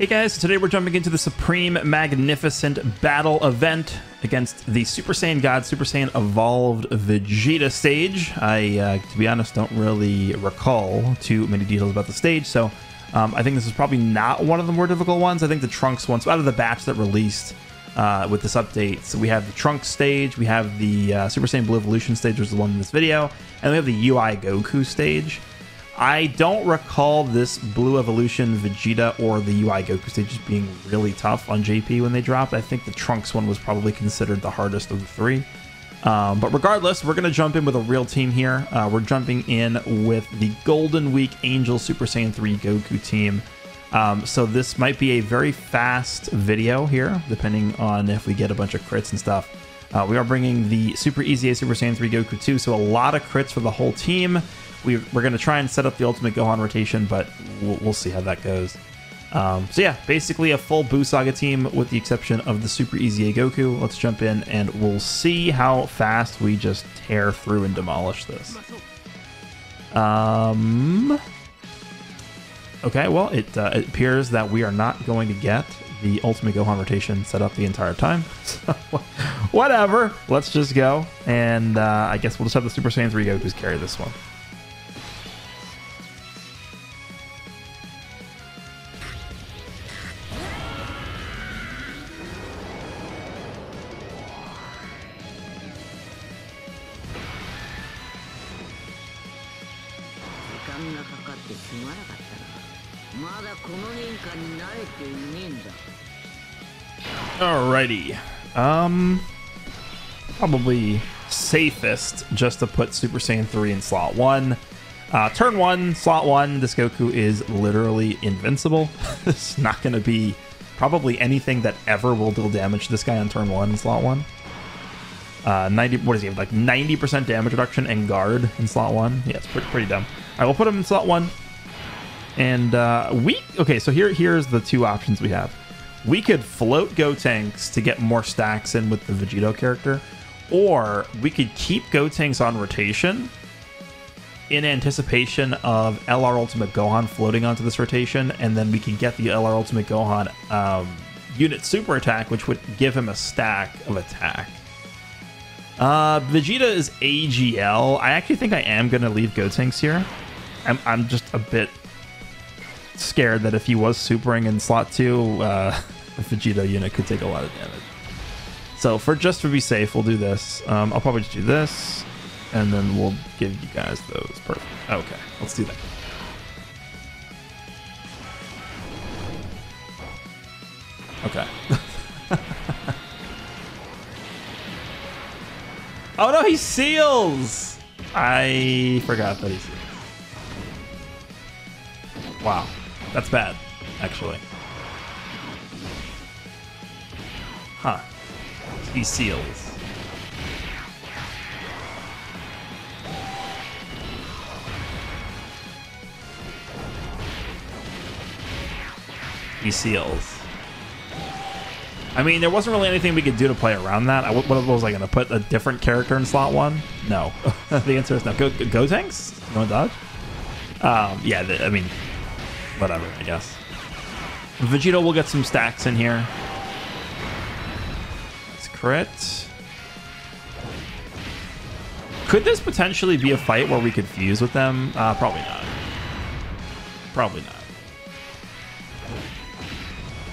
Hey guys, today we're jumping into the Supreme Magnificent Battle event against the Super Saiyan God Super Saiyan Evolved Vegeta stage. I, uh, to be honest, don't really recall too many details about the stage, so um, I think this is probably not one of the more difficult ones. I think the Trunks one, so out of the batch that released uh, with this update, so we have the Trunks stage, we have the uh, Super Saiyan Blue Evolution stage, which is the one in this video, and we have the UI Goku stage. I don't recall this Blue Evolution Vegeta or the UI Goku stages being really tough on JP when they dropped. I think the Trunks one was probably considered the hardest of the three. Um, but regardless, we're going to jump in with a real team here. Uh, we're jumping in with the Golden Week Angel Super Saiyan 3 Goku team. Um, so this might be a very fast video here, depending on if we get a bunch of crits and stuff. Uh, we are bringing the Super EZA Super Saiyan 3 Goku 2, so a lot of crits for the whole team we, are going to try and set up the Ultimate Gohan rotation, but we'll, we'll see how that goes. Um, so yeah, basically a full Buu Saga team with the exception of the Super EZA Goku. Let's jump in and we'll see how fast we just tear through and demolish this. Um. Okay, well, it, uh, it appears that we are not going to get the Ultimate Gohan rotation set up the entire time. So, whatever. Let's just go. And uh, I guess we'll just have the Super Saiyan 3 Gokus carry this one. Alrighty. Um, probably safest just to put Super Saiyan 3 in slot 1. Uh, turn 1, slot 1, this Goku is literally invincible. it's not going to be probably anything that ever will deal damage to this guy on turn 1 in slot 1. Uh, 90, what does he have, like 90% damage reduction and guard in slot 1? Yeah, it's pretty, pretty dumb. Alright, we'll put him in slot 1. And uh, we, okay, so here here's the two options we have we could float Gotenks to get more stacks in with the Vegito character, or we could keep Gotenks on rotation in anticipation of LR Ultimate Gohan floating onto this rotation, and then we can get the LR Ultimate Gohan um, unit super attack, which would give him a stack of attack. Uh, Vegeta is AGL. I actually think I am going to leave Gotenks here. I'm, I'm just a bit scared that if he was supering in slot two, uh, the Vegeta unit could take a lot of damage. So for just to be safe, we'll do this. Um, I'll probably just do this, and then we'll give you guys those. Perfect. Okay, let's do that. Okay. oh no, he seals! I forgot that he seals. Wow. That's bad, actually. Huh. He seals. He seals. I mean, there wasn't really anything we could do to play around that. I, what was I going to put a different character in slot one? No. the answer is no. Go, Gotenks? You want to dodge? Um, yeah, the, I mean, whatever, I guess. Vegito will get some stacks in here. That's crit. Could this potentially be a fight where we could fuse with them? Uh, probably not. Probably not.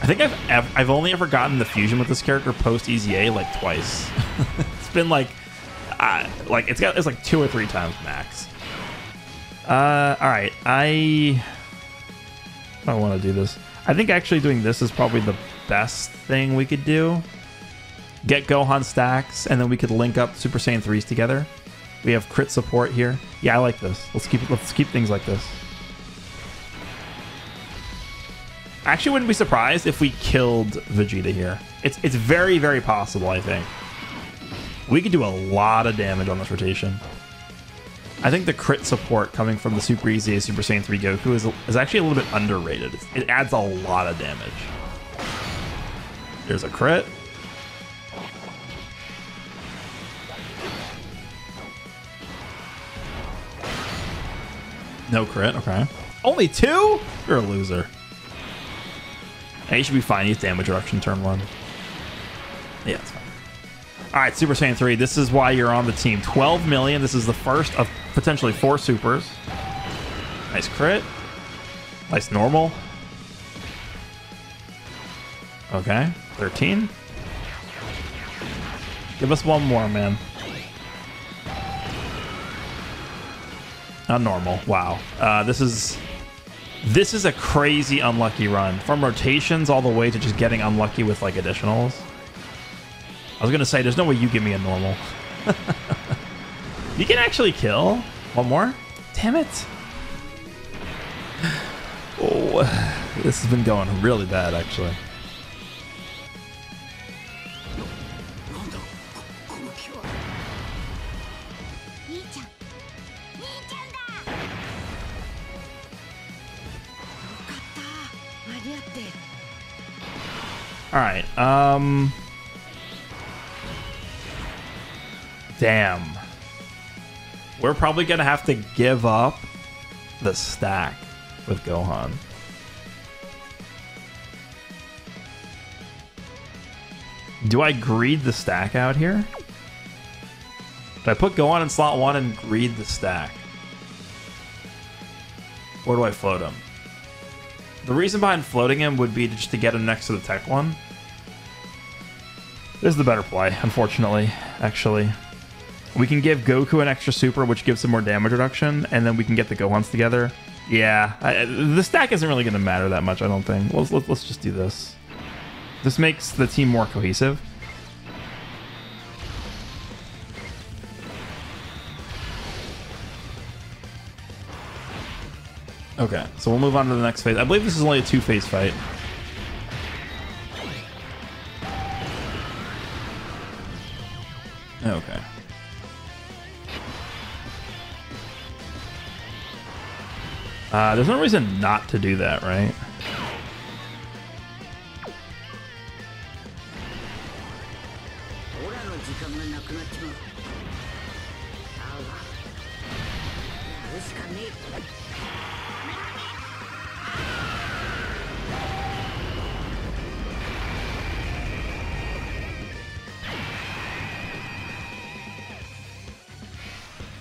I think I've I've only ever gotten the fusion with this character post EZA like twice. it's been like, uh, like it's got it's like two or three times max. Uh, all right, I I want to do this. I think actually doing this is probably the best thing we could do. Get Gohan stacks, and then we could link up Super Saiyan 3s together. We have crit support here. Yeah, I like this. Let's keep let's keep things like this. I actually wouldn't be surprised if we killed Vegeta here. It's it's very, very possible, I think. We could do a lot of damage on this rotation. I think the crit support coming from the Super EZA Super Saiyan 3 Goku is, is actually a little bit underrated. It adds a lot of damage. There's a crit. No crit, okay. Only two? You're a loser. He should be fine. He's damage reduction turn one. Yeah, it's fine. All right, Super Saiyan 3. This is why you're on the team. 12 million. This is the first of potentially four supers. Nice crit. Nice normal. Okay, 13. Give us one more, man. Not normal. Wow. Uh, this is this is a crazy unlucky run. From rotations all the way to just getting unlucky with like additionals. I was gonna say, there's no way you give me a normal. you can actually kill. One more? Damn it. Oh, this has been going really bad actually. All right. Um. Damn. We're probably gonna have to give up the stack with Gohan. Do I greed the stack out here? Do I put Gohan in slot one and greed the stack? Or do I float him? The reason behind floating him would be just to get him next to the tech one. This is the better play, unfortunately, actually. We can give Goku an extra super, which gives him more damage reduction, and then we can get the Gohans together. Yeah, I, the stack isn't really going to matter that much, I don't think. Let's, let's, let's just do this. This makes the team more cohesive. Okay, so we'll move on to the next phase. I believe this is only a two-phase fight. Okay. Uh, there's no reason not to do that, right?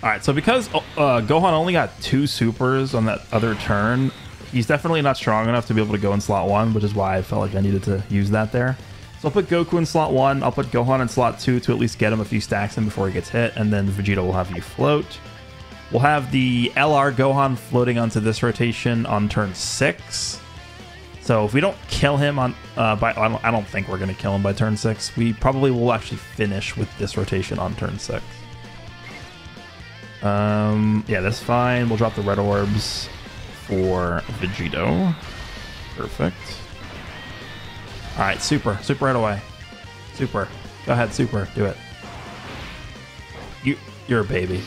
All right, so because uh, Gohan only got two supers on that other turn, he's definitely not strong enough to be able to go in slot one, which is why I felt like I needed to use that there. So I'll put Goku in slot one. I'll put Gohan in slot two to at least get him a few stacks in before he gets hit, and then Vegeta will have you float. We'll have the LR Gohan floating onto this rotation on turn six. So if we don't kill him on, uh, by I don't, I don't think we're gonna kill him by turn six. We probably will actually finish with this rotation on turn six. Um, yeah, that's fine. We'll drop the red orbs for Vegito. Perfect. All right, super, super right away. Super. Go ahead, super. Do it. You, you're a baby.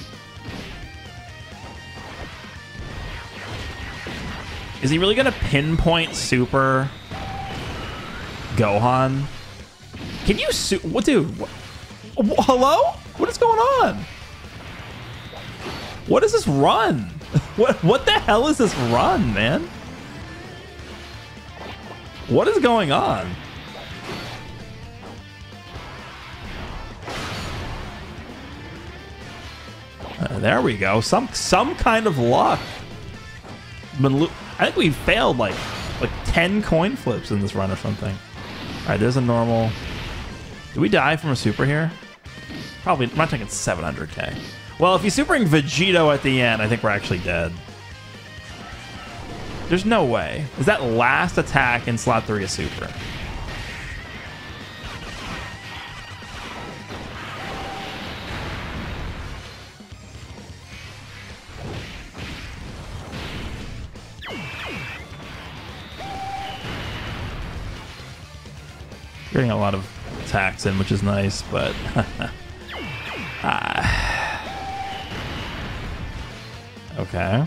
Is he really gonna pinpoint super Gohan? Can you su- what, dude? What, hello? What is going on? What is this run? What what the hell is this run, man? What is going on? Uh, there we go. Some some kind of luck. I think we failed like like 10 coin flips in this run or something. All right, there's a normal. Do we die from a super here? Probably. I'm not taking 700k. Well, if you supering Vegito at the end, I think we're actually dead. There's no way. Is that last attack in slot 3 a super? Getting a lot of attacks in, which is nice, but... Okay.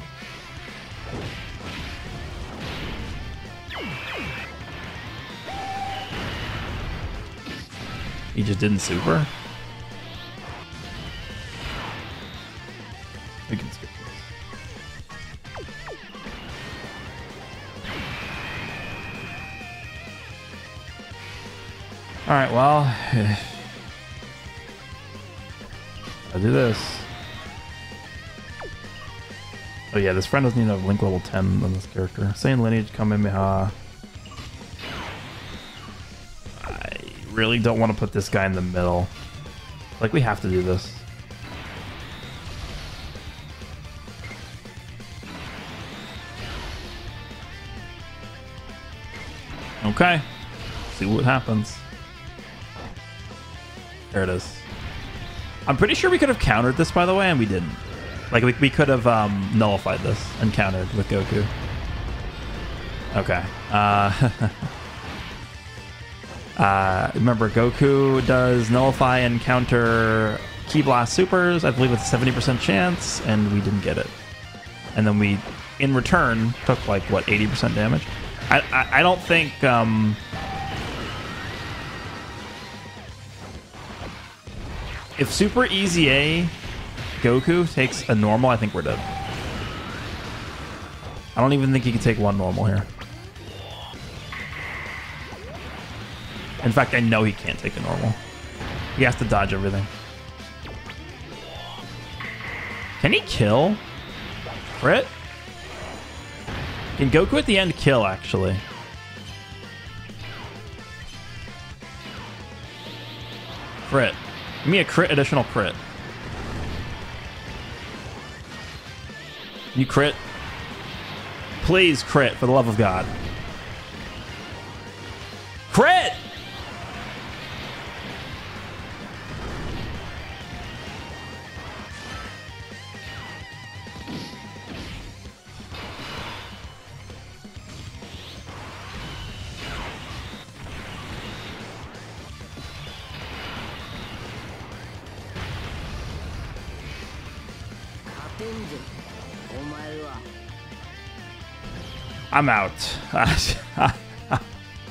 He just didn't super? We can skip this. All right, well, I'll do this. Oh yeah, this friend doesn't even have link level 10 on this character. Saiyan Lineage, Kamehameha. I really don't want to put this guy in the middle. Like, we have to do this. Okay. See what happens. There it is. I'm pretty sure we could have countered this, by the way, and we didn't. Like, we, we could have um, nullified this and countered with Goku. Okay. Uh, uh, remember, Goku does nullify and counter Ki Blast Supers, I believe with a 70% chance, and we didn't get it. And then we, in return, took like, what, 80% damage? I, I, I don't think... Um, if Super EZA Goku takes a normal, I think we're dead. I don't even think he can take one normal here. In fact, I know he can't take a normal. He has to dodge everything. Can he kill? Crit? Can Goku at the end kill, actually? Crit. Give me a crit, additional crit. You crit. Please crit, for the love of God. Crit! I'm out.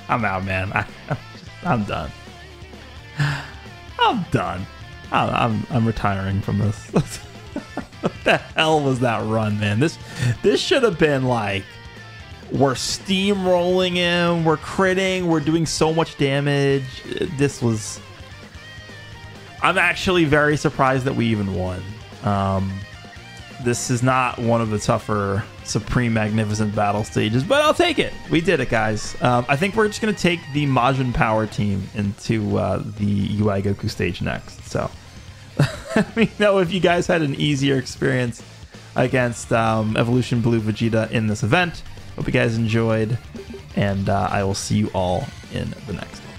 I'm out, man. I, am done. I'm done. I'm I'm retiring from this. what the hell was that run, man? This this should have been like we're steamrolling him, we're critting, we're doing so much damage. This was. I'm actually very surprised that we even won. Um, this is not one of the tougher Supreme Magnificent battle stages, but I'll take it. We did it, guys. Um, I think we're just going to take the Majin Power team into uh, the UI Goku stage next. So let me know if you guys had an easier experience against um, Evolution Blue Vegeta in this event. Hope you guys enjoyed, and uh, I will see you all in the next one.